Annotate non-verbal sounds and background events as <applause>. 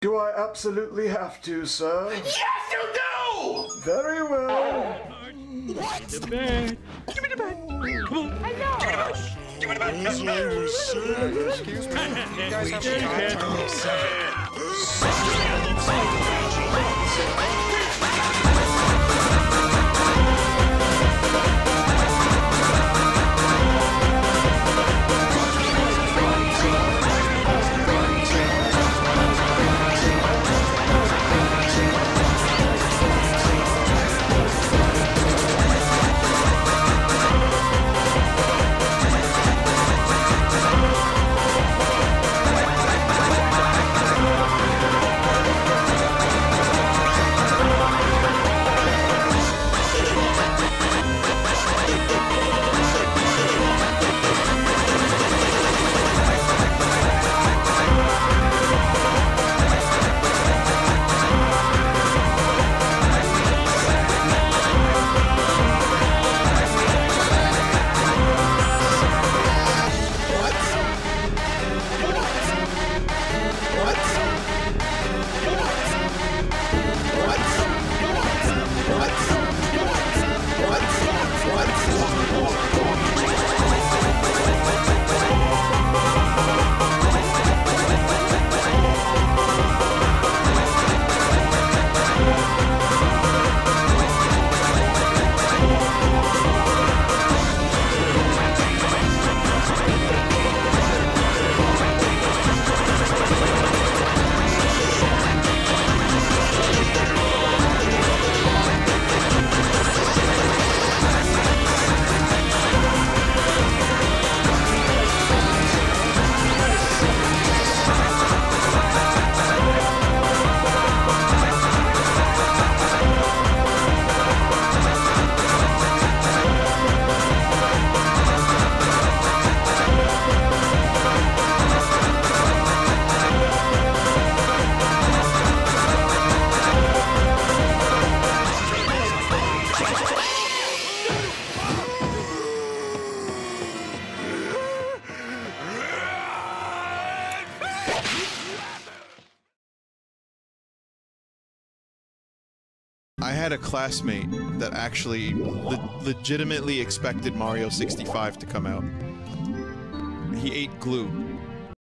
Do I absolutely have to, sir? Yes, you do! Very well. What? Give me the bed. Give me the bed. Come on. I know. Give me the bed. Give me the bed. Excuse me. You guys have <laughs> I had a classmate that actually le- legitimately expected Mario 65 to come out. He ate glue.